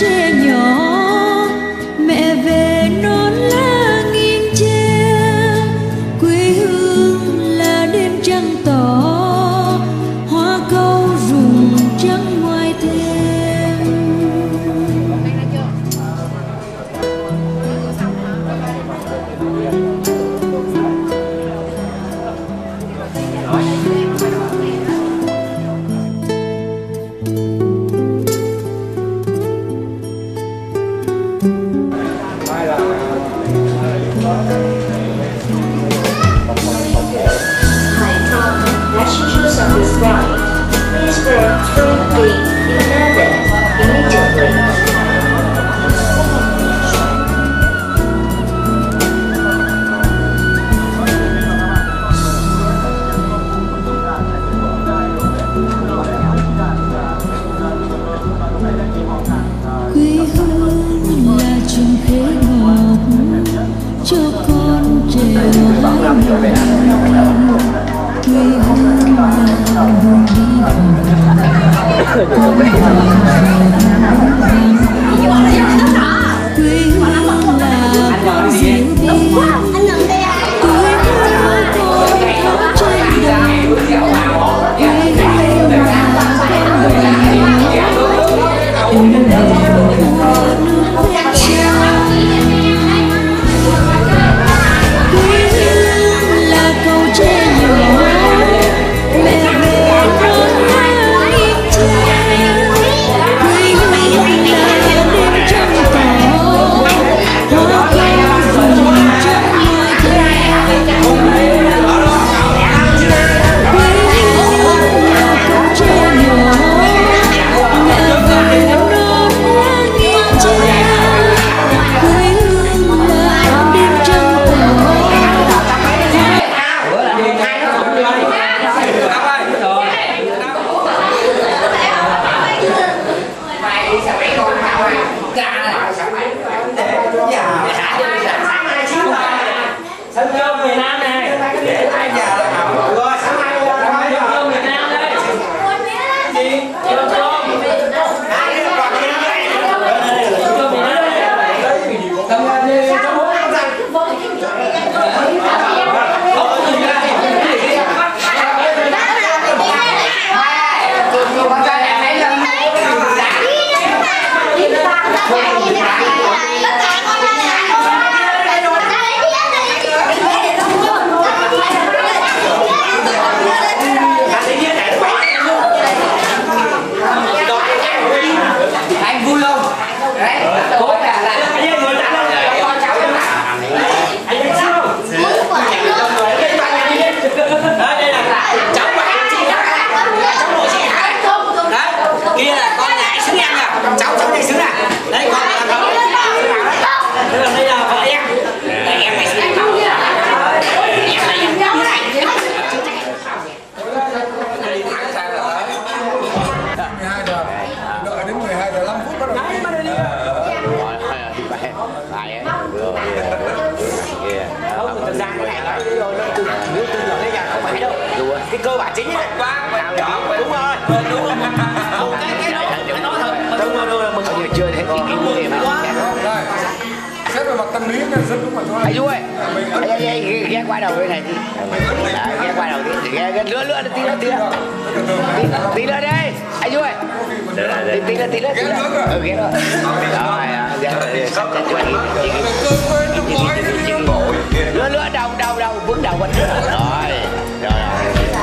change. 不要哭 ở nhà chơi thì ngon không nghe mà xét về mặt tâm lý nha rất đúng mà thôi anh vui anh anh anh ghé qua đầu bên này đi ghé qua đầu đi ghé gần lướt lướt tí nữa tí nữa tí nữa đây anh vui tí nữa tí nữa tí nữa ghé ghé rồi rồi ghé lướt chạy cho lướt lướt đầu đầu đầu vướng đầu quanh rồi rồi rồi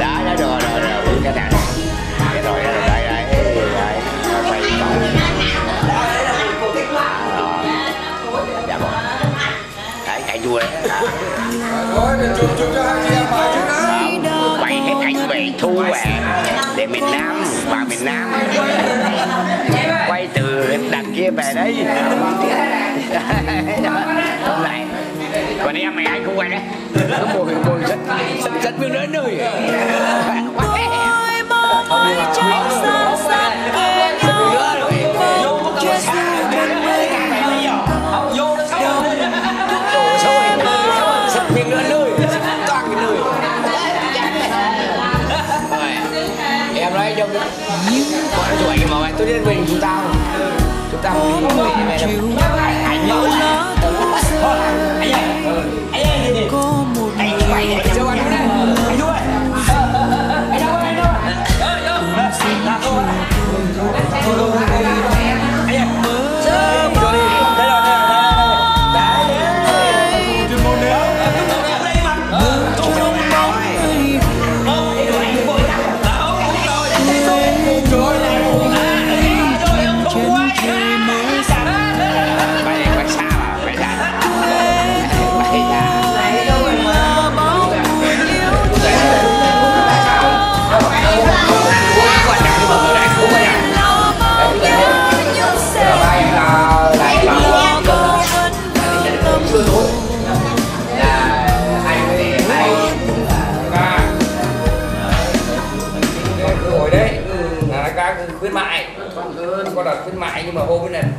đã đã rồi rồi rồi vướng cái này vui bày hết ảnh về thu về để miền Nam và miền Nam. Quay từ đằng kia về đấy hôm nay, còn em mày ai cũng quay đấy. Cứ mồi mồi rất rất rất mới nơi. rồi ôi bông ơi tránh xa xa kia chụp ảnh mình chúng ta, chúng ta đi nghĩ về đâu.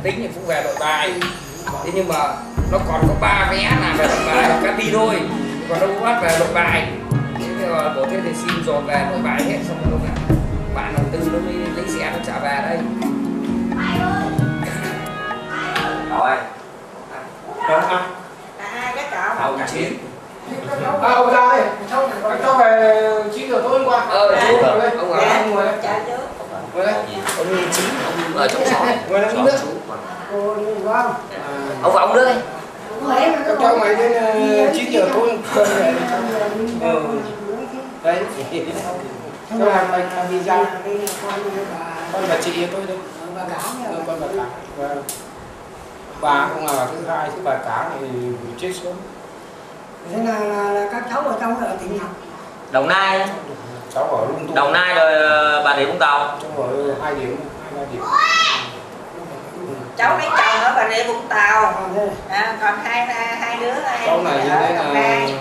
Tính thì cũng về đội bài thế nhưng mà nó còn có ba vé là về đội bài và cabin thôi. Còn đâu có bắt về đội bài. Thế mà bố thế thì xin dồn về đội bài hết xong rồi lúc bạn đầu tư nó mới lấy xe nó trả về đây. Rồi? À, cậu. đầu chiến À, ông ra đây. Các cháu về 9 giờ tối hôm qua. ờ chú. Ông ở Dạ, ngồi đây. ông chín ông ở đây uống nước. Vâng. ông vào ông nước ấy Các cháu mày đến ờ, 9 giờ tối hôm qua về. Ừ. Đấy. Cháu làm mày làm gì ra? Con bà chị tôi đây. Ừ, con bà cả. Vâng. Bà không là thứ hai, thứ bà cả thì chết sớm. Thế là, là, là các cháu ở trong ở tỉnh nào? Đồng Nai. Cháu ở lung tung. Đồng Nai rồi ờ, Bà Rịa Vũng Tàu Cháu ở hai điểm, hai ba điểm. Cháu lấy chồng ở Bà Rịa Vũng Tàu. À, thế. À, còn hai hai đứa em Cháu này ở Đồng là Nai.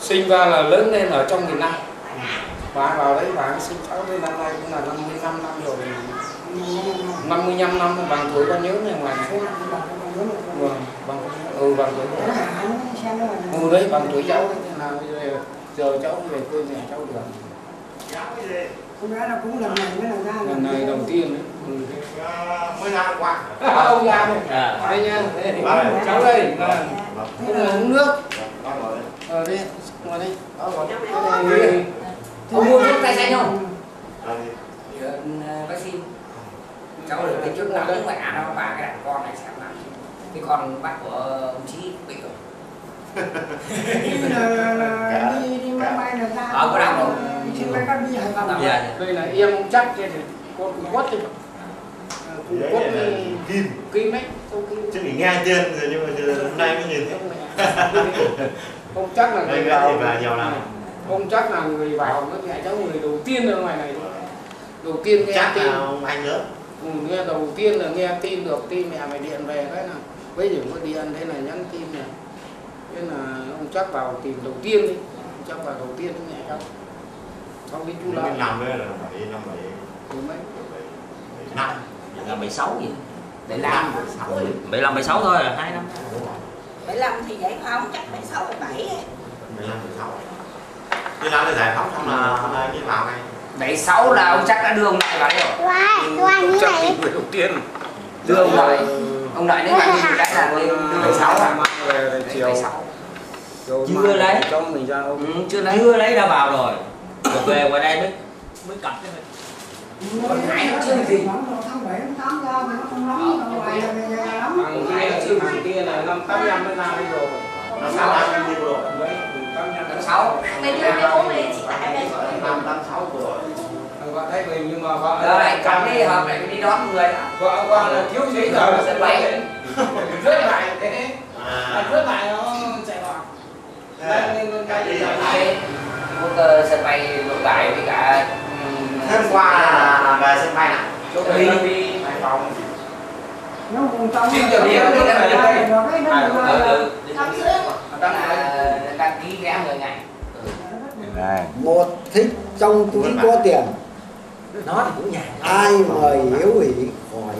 sinh ra là lớn lên ở trong miền Nam. Bà vào đấy bà sinh cháu đến năm nay cũng là 55 năm rồi. 55 năm bằng tuổi con nhớ này ngoài này. Vâng, bằng ừ bằng tuổi. Ừ đấy bằng tuổi cháu là bây giờ, giờ cháu về quê nhà cháu được. Con bé là cũng lần này mới là ra Lần này đầu tiên đấy. Ừ. mới ra qua ông à. Đây nha. Đây, cháu đây. Là Thế là uống nước. Ở đây, ngồi này- ông mua thuốc tay xanh không ờ, vaccine cháu được cái trước nào cũng phải ăn nó ba cái đàn con này xem nào. Cái con bác của ông chí bị rồi. Đi, đi máy bay là ra Ờ, có đau không? Trên máy bay đi Hải Phòng Dạ. đây là em ông chắc kia thì con cũng quất đi À, cũng quất đi kim kim đấy không kim chứ mình nghe rồi nhưng mà hôm nay mới nhìn thấy. Ông chắc là người vào. thì nhiều lắm. Ông chắc là người vào nó mẹ cháu người đầu tiên ở ngoài này. Đầu tiên nghe chắc tin. là ông anh nữa. Ừ, nghe đầu tiên là nghe tin được tin mẹ mày điện về cái là bây giờ có điện thế là nhắn tin này thế là ông chắc vào tìm đầu tiên đi. Ông chắc vào đầu tiên với mẹ cháu sau cái chú cái lại năm đấy là bảy năm bảy. Thì mấy? Năm. Là 76 gì? Để làm 75 76 thôi là 2 năm 75 thì giải phóng chắc phải 6 7 ấy. mười lăm mười sáu. Cái năm là giải phóng xong là là đi vào ngay bảy sáu là ông chắc đã đưa ông lại vào đây rồi. Ông chắc thì người đầu tiên. Đưa ông lại. Ông lại đến bạn đi cái là bảy sáu à? Mang về chiều bảy sáu. Rồi Chưa lấy. cho mình ra ông ừ, chưa lấy. Chưa lấy đã vào rồi rồi về ngoài đây mới mới cặp cái này còn hai nó chưa gì. Tháng 7, tháng 8 ra mà nó không nóng ở ngoài là nhà lắm. Thằng kia chứ thằng kia là năm 85 nó ra đây rồi. nó sáu năm đi rồi. Đấy, 85 tháng sáu. Mày đưa cái uống đi chị tại đây. năm tám sáu rồi. Thằng vợ thấy mình nhưng mà vợ giờ cầm đi hợp lại đi đón người vợ qua là thiếu giấy tờ nó sẽ bay rớt lại thế à. Rớt lại nó chạy vào. Đây, lên lên cái gì Đây, một tờ sân bay nội bài với cả hôm qua là về sân bay nè chỗ đi. Hải Phòng. Nó vùng trong Chín giờ đi, nó cái nó À, là- ừ, ừ. đăng ký vé 10 ngày. Một thích trong túi có tiền. Nó thì cũng nhàn ai mời hiếu hỉ khỏi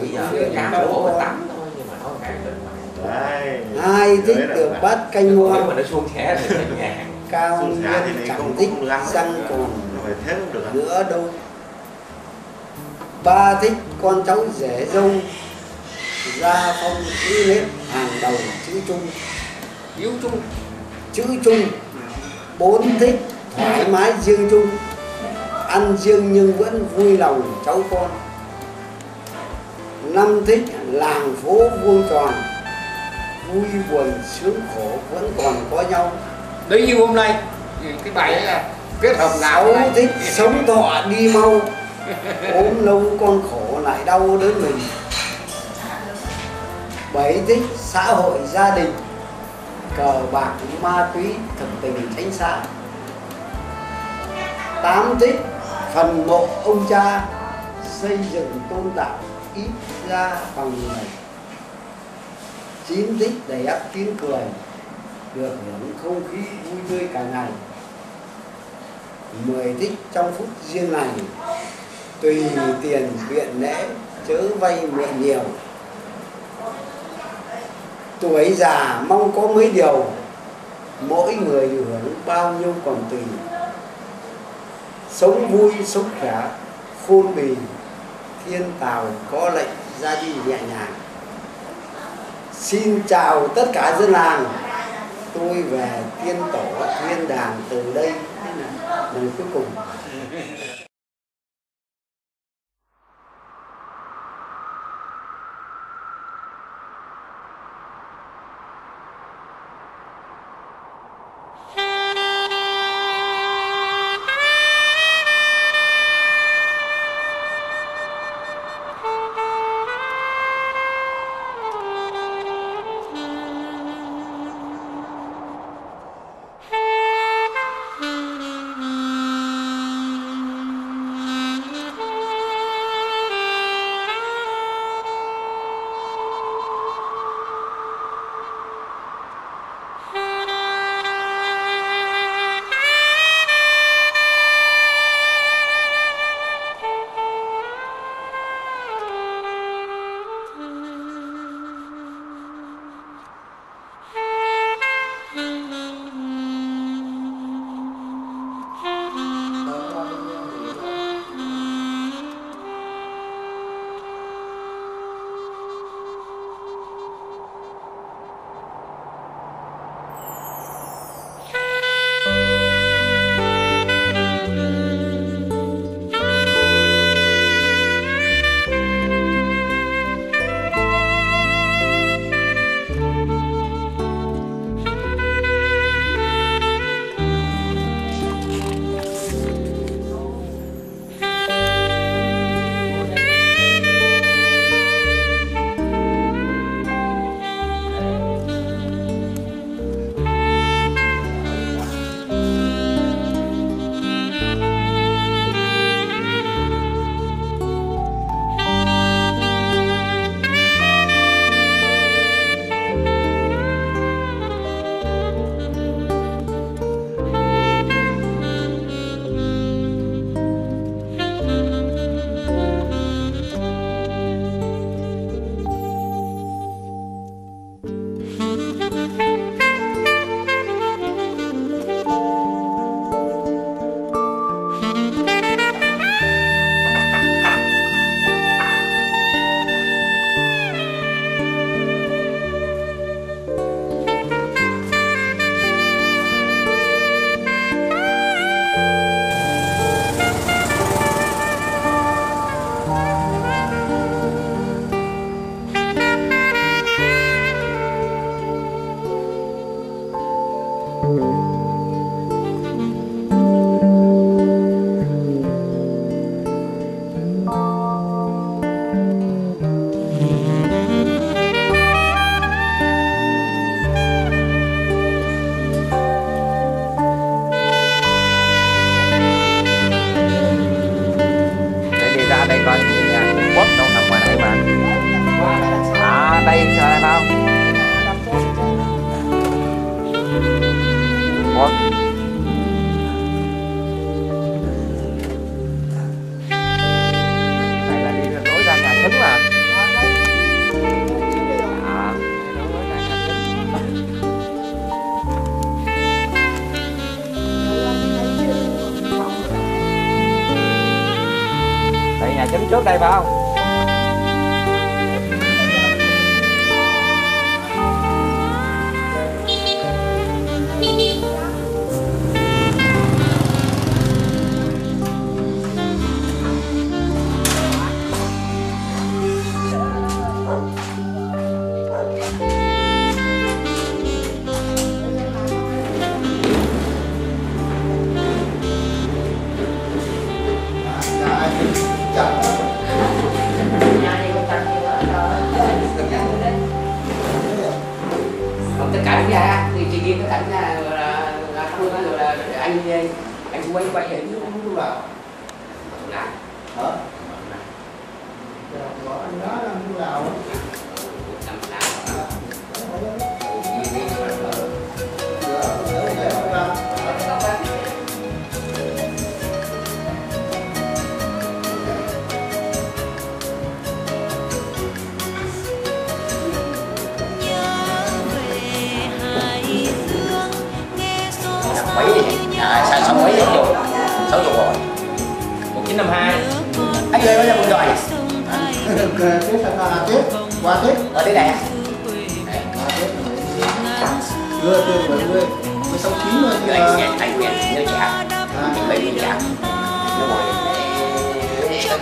cái mà con. tắm thôi nhưng mà nó càng ai thích được bát canh ngon mà nó suôn sẻ thì nó nhàn cao lại chẳng ăn. răng được nữa đâu. Ba thích con cháu rể dâu gia phong chữ nếp hàng đầu chữ trung. Yếu chung chữ trung. Bốn thích thoải mái riêng chung. Ăn riêng nhưng vẫn vui lòng cháu con. Năm thích làng phố vuông tròn. Vui buồn sướng khổ vẫn còn có nhau Đấy như hôm nay Cái bài ấy là kết hợp nào thích sống thọ đi mau. Ốm lâu con khổ lại đau đớn mình. Bảy thích xã hội gia đình. Cờ bạc ma túy thực tình tránh xa. Tám thích phần mộ ông cha. Xây dựng tôn tạo ít ra bằng người. Chín thích đầy ắp tiếng cười được hưởng không khí vui tươi cả ngày. Mười thích trong phút riêng này tùy tiền viện lễ, chớ vay mượn nhiều. Tuổi già mong có mấy điều, mỗi người hưởng bao nhiêu còn tùy. Sống vui, sống khỏe, khôn bì, thiên tào có lệnh ra đi nhẹ nhàng. Xin chào tất cả dân làng tôi về tiên tổ thiên đàng từ đây. Mình lần cuối cùng.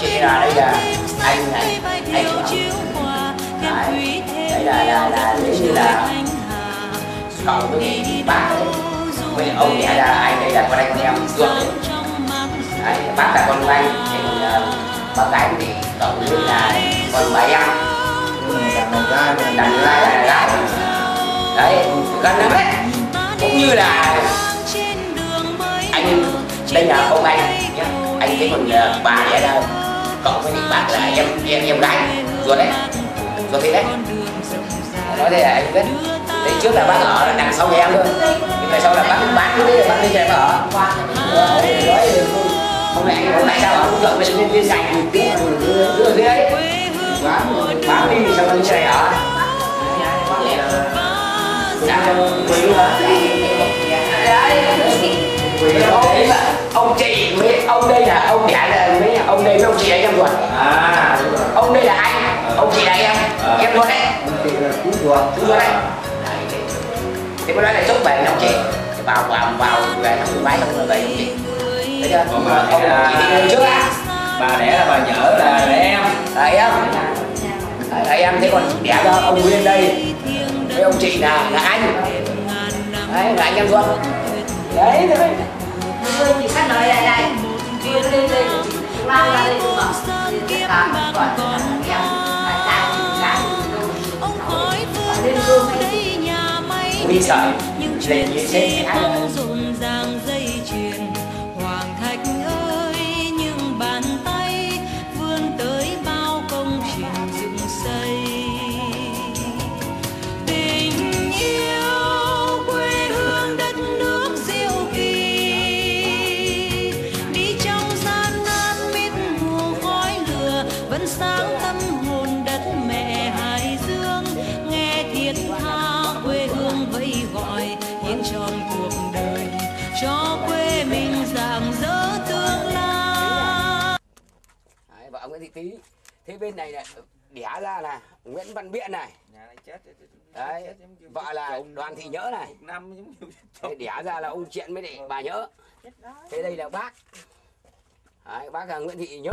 Chị là đây là anh này anh chị đấy đây là là là như là cậu với bác ấy. với ông ra là anh đây là con anh con em ruột đấy bác là con anh thì uh, bà gái thì cậu với là con bà em. đàn này ra đàn gái là gái. Đấy gần lắm đấy. Cũng như là anh đây là ông anh nhá. Anh cái còn ờ, bà đẻ ra cậu với những bác là em em em gái. Ruột đấy. Ruột thế đấy. Nói thế là anh biết. Đấy trước là bác ở đằng sau nhà em thôi. Nhưng mà sau là bác bán cái đấy bác đi về bác ở. Ờ, đấy, nói thì không lẽ anh tại sao ông dọn bên bên bên sành đưa dưới đấy. Bán bán đi thì sao anh chạy ở. Dạ, mình luôn ông đấy là ông chị với ông đây là ông đẻ là với ông đây với ông chị ấy em ruột à ông đây là anh ông chị là em. Em ruột đấy. Là cú ruột. Chú ruột đấy. Thì có nói là chúc về ông chị vào vào vào về thăm cô gái rồi về ông chị thấy chưa? Ông chị đi trước á. bà đẻ là bà nhỡ là em. Là em. Đấy, là em thế còn đẻ ra ông nguyên đây. Với ông chị là là anh. Đấy là anh em ruột đấy đấy Người chỉ khách nói đây Đưa nó lên đây Mang ra đây không? Thì tất cả còn là em Tại gái thì đâu Lên hay đi sợ. Lên như thế bên này là đẻ ra là Nguyễn Văn Biện này. Nhà này chết đấy vợ là Đoàn Thị Nhỡ này. Năm thế đẻ ra là ông Triện với lại bà Nhỡ. Thế đây là bác. Đấy, bác là Nguyễn Thị Nhỡ